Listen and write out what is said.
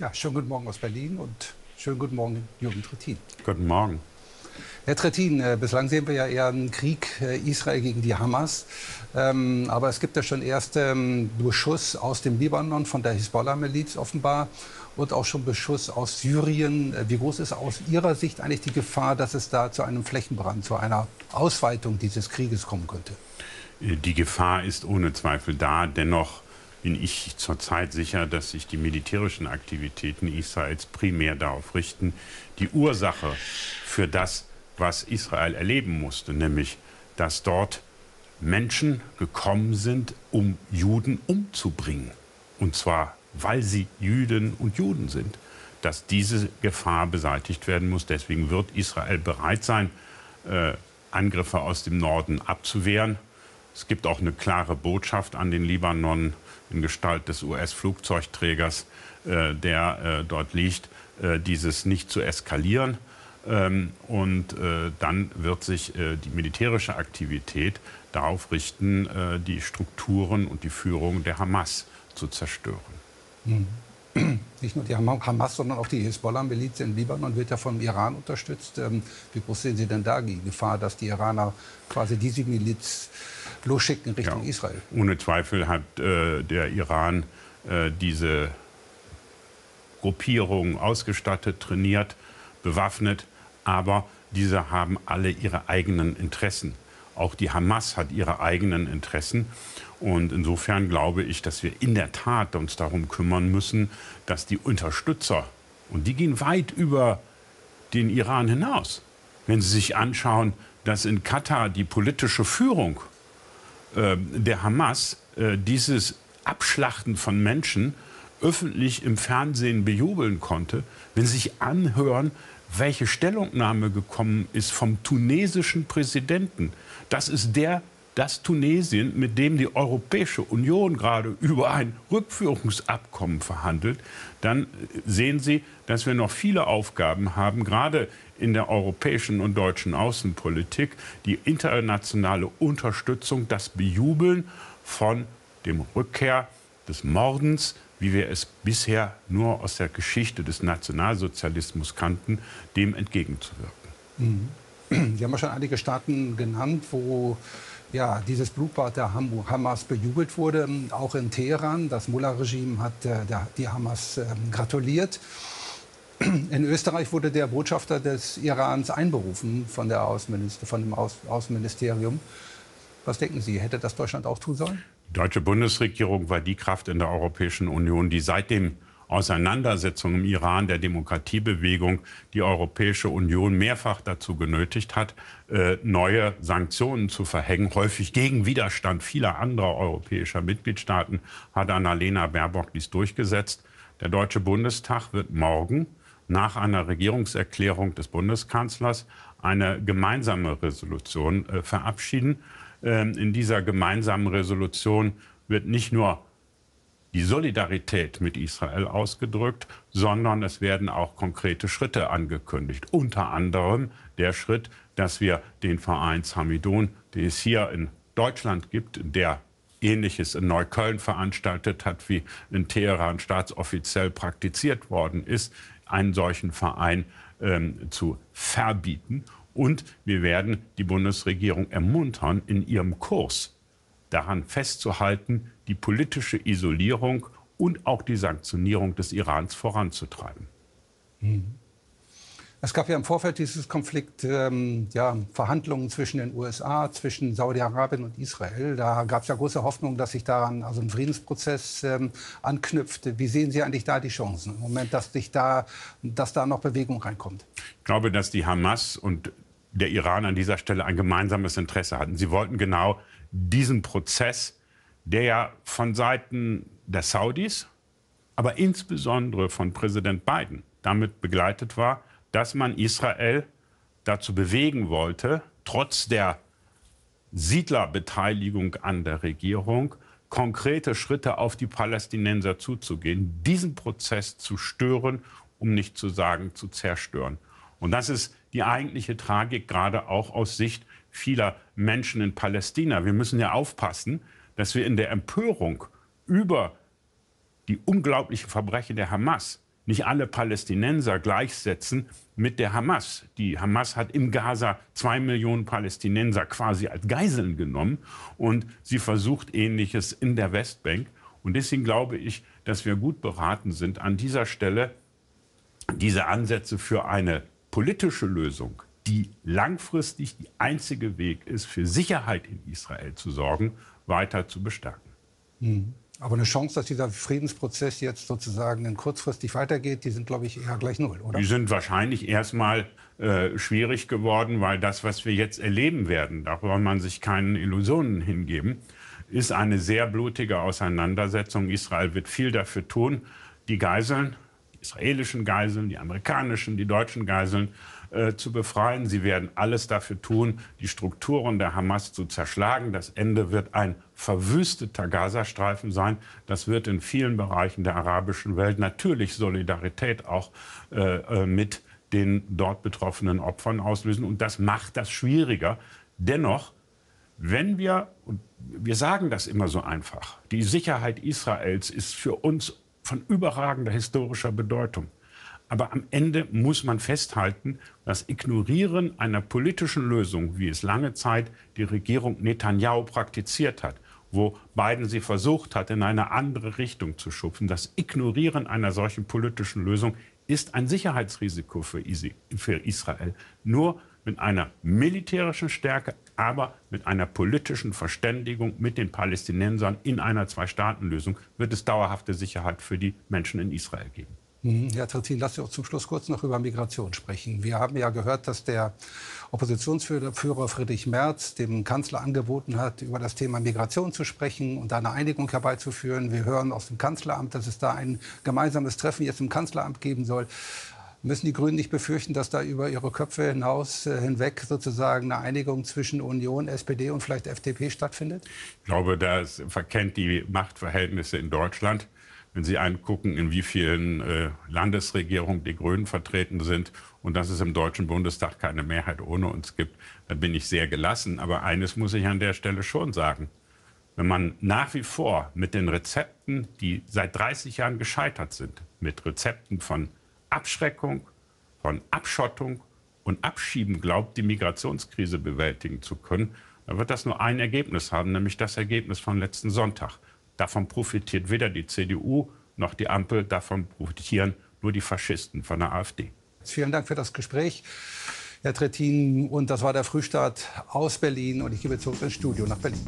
Ja, schönen guten Morgen aus Berlin und schönen guten Morgen, Jürgen Trittin. Guten Morgen. Herr Trittin, äh, bislang sehen wir ja eher einen Krieg äh, Israel gegen die Hamas. Ähm, aber es gibt ja schon erste ähm, Beschuss aus dem Libanon von der Hisbollah-Miliz offenbar und auch schon Beschuss aus Syrien. Äh, wie groß ist aus Ihrer Sicht eigentlich die Gefahr, dass es da zu einem Flächenbrand, zu einer Ausweitung dieses Krieges kommen könnte? Die Gefahr ist ohne Zweifel da. Dennoch bin ich zurzeit sicher, dass sich die militärischen Aktivitäten Israels primär darauf richten, die Ursache für das, was Israel erleben musste, nämlich dass dort Menschen gekommen sind, um Juden umzubringen. Und zwar, weil sie Jüdinnen und Juden sind, dass diese Gefahr beseitigt werden muss. Deswegen wird Israel bereit sein, äh, Angriffe aus dem Norden abzuwehren. Es gibt auch eine klare Botschaft an den Libanon in Gestalt des US-Flugzeugträgers, äh, der äh, dort liegt, äh, dieses nicht zu eskalieren. Ähm, und äh, dann wird sich äh, die militärische Aktivität darauf richten, äh, die Strukturen und die Führung der Hamas zu zerstören. Mhm. Nicht nur die Hamas, sondern auch die Hisbollah-Miliz im Libanon wird ja vom Iran unterstützt. Ähm, wie groß sehen Sie denn da die Gefahr, dass die Iraner quasi diese Miliz losschicken Richtung ja, Israel? Ohne Zweifel hat äh, der Iran äh, diese Gruppierung ausgestattet, trainiert, bewaffnet. Aber diese haben alle ihre eigenen Interessen. Auch die Hamas hat ihre eigenen Interessen. Und insofern glaube ich, dass wir in der Tat uns darum kümmern müssen, dass die Unterstützer, und die gehen weit über den Iran hinaus, wenn Sie sich anschauen, dass in Katar die politische Führung äh, der Hamas äh, dieses Abschlachten von Menschen öffentlich im Fernsehen bejubeln konnte, wenn Sie sich anhören, welche Stellungnahme gekommen ist vom tunesischen Präsidenten. Das ist der, das Tunesien, mit dem die Europäische Union gerade über ein Rückführungsabkommen verhandelt, dann sehen Sie, dass wir noch viele Aufgaben haben, gerade in der europäischen und deutschen Außenpolitik, die internationale Unterstützung, das Bejubeln von dem Rückkehr des Mordens, wie wir es bisher nur aus der Geschichte des Nationalsozialismus kannten, dem entgegenzuwirken. Mhm. Sie haben ja schon einige Staaten genannt, wo ja, dieses Blutbad der Hamas bejubelt wurde, auch in Teheran. Das Mullah-Regime hat äh, die Hamas äh, gratuliert. In Österreich wurde der Botschafter des Irans einberufen von, der Außenminister, von dem Auß Außenministerium. Was denken Sie, hätte das Deutschland auch tun sollen? Die deutsche Bundesregierung war die Kraft in der Europäischen Union, die seit dem Auseinandersetzung im Iran der Demokratiebewegung die Europäische Union mehrfach dazu genötigt hat, äh, neue Sanktionen zu verhängen, häufig gegen Widerstand vieler anderer europäischer Mitgliedstaaten, hat Annalena Baerbock dies durchgesetzt. Der Deutsche Bundestag wird morgen nach einer Regierungserklärung des Bundeskanzlers eine gemeinsame Resolution äh, verabschieden. Ähm, in dieser gemeinsamen Resolution wird nicht nur die Solidarität mit Israel ausgedrückt, sondern es werden auch konkrete Schritte angekündigt. Unter anderem der Schritt, dass wir den Verein Hamidun, den es hier in Deutschland gibt, der Ähnliches in Neukölln veranstaltet hat, wie in Teheran staatsoffiziell praktiziert worden ist, einen solchen Verein ähm, zu verbieten. Und wir werden die Bundesregierung ermuntern, in ihrem Kurs daran festzuhalten, die politische Isolierung und auch die Sanktionierung des Irans voranzutreiben. Mhm. Es gab ja im Vorfeld dieses Konflikt ähm, ja, Verhandlungen zwischen den USA, zwischen Saudi-Arabien und Israel. Da gab es ja große Hoffnung, dass sich daran also ein Friedensprozess ähm, anknüpft. Wie sehen Sie eigentlich da die Chancen im Moment, dass, sich da, dass da noch Bewegung reinkommt? Ich glaube, dass die Hamas und der Iran an dieser Stelle ein gemeinsames Interesse hatten. Sie wollten genau diesen Prozess, der ja von Seiten der Saudis, aber insbesondere von Präsident Biden damit begleitet war, dass man Israel dazu bewegen wollte, trotz der Siedlerbeteiligung an der Regierung, konkrete Schritte auf die Palästinenser zuzugehen, diesen Prozess zu stören, um nicht zu sagen zu zerstören. Und das ist die eigentliche Tragik, gerade auch aus Sicht vieler Menschen in Palästina. Wir müssen ja aufpassen, dass wir in der Empörung über die unglaublichen Verbrechen der Hamas nicht alle Palästinenser gleichsetzen mit der Hamas. Die Hamas hat im Gaza zwei Millionen Palästinenser quasi als Geiseln genommen und sie versucht Ähnliches in der Westbank. Und deswegen glaube ich, dass wir gut beraten sind, an dieser Stelle diese Ansätze für eine politische Lösung, die langfristig die einzige Weg ist, für Sicherheit in Israel zu sorgen, weiter zu bestärken. Mhm. Aber eine Chance, dass dieser Friedensprozess jetzt sozusagen kurzfristig weitergeht, die sind, glaube ich, eher gleich null, oder? Die sind wahrscheinlich erstmal äh, schwierig geworden, weil das, was wir jetzt erleben werden, da soll man sich keinen Illusionen hingeben, ist eine sehr blutige Auseinandersetzung. Israel wird viel dafür tun, die Geiseln, die israelischen Geiseln, die amerikanischen, die deutschen Geiseln äh, zu befreien. Sie werden alles dafür tun, die Strukturen der Hamas zu zerschlagen. Das Ende wird ein verwüsteter Gazastreifen sein. Das wird in vielen Bereichen der arabischen Welt natürlich Solidarität auch äh, äh mit den dort betroffenen Opfern auslösen. Und das macht das schwieriger. Dennoch, wenn wir, wir sagen das immer so einfach, die Sicherheit Israels ist für uns von überragender historischer Bedeutung. Aber am Ende muss man festhalten, das Ignorieren einer politischen Lösung, wie es lange Zeit die Regierung Netanyahu praktiziert hat, wo Biden sie versucht hat, in eine andere Richtung zu schupfen, das Ignorieren einer solchen politischen Lösung ist ein Sicherheitsrisiko für Israel. Nur mit einer militärischen Stärke, aber mit einer politischen Verständigung mit den Palästinensern in einer Zwei-Staaten-Lösung wird es dauerhafte Sicherheit für die Menschen in Israel geben. Mhm. Herr Trittin, Sie uns zum Schluss kurz noch über Migration sprechen. Wir haben ja gehört, dass der Oppositionsführer Friedrich Merz dem Kanzler angeboten hat, über das Thema Migration zu sprechen und eine Einigung herbeizuführen. Wir hören aus dem Kanzleramt, dass es da ein gemeinsames Treffen jetzt im Kanzleramt geben soll. Müssen die Grünen nicht befürchten, dass da über ihre Köpfe hinaus äh, hinweg sozusagen eine Einigung zwischen Union, SPD und vielleicht FDP stattfindet? Ich glaube, das verkennt die Machtverhältnisse in Deutschland. Wenn Sie angucken, in wie vielen äh, Landesregierungen die Grünen vertreten sind und dass es im Deutschen Bundestag keine Mehrheit ohne uns gibt, dann bin ich sehr gelassen. Aber eines muss ich an der Stelle schon sagen. Wenn man nach wie vor mit den Rezepten, die seit 30 Jahren gescheitert sind, mit Rezepten von Abschreckung, von Abschottung und Abschieben glaubt, die Migrationskrise bewältigen zu können, dann wird das nur ein Ergebnis haben, nämlich das Ergebnis von letzten Sonntag. Davon profitiert weder die CDU noch die Ampel, davon profitieren nur die Faschisten von der AfD. Vielen Dank für das Gespräch, Herr Trittin. Und das war der Frühstart aus Berlin. Und ich gebe zurück ins Studio nach Berlin.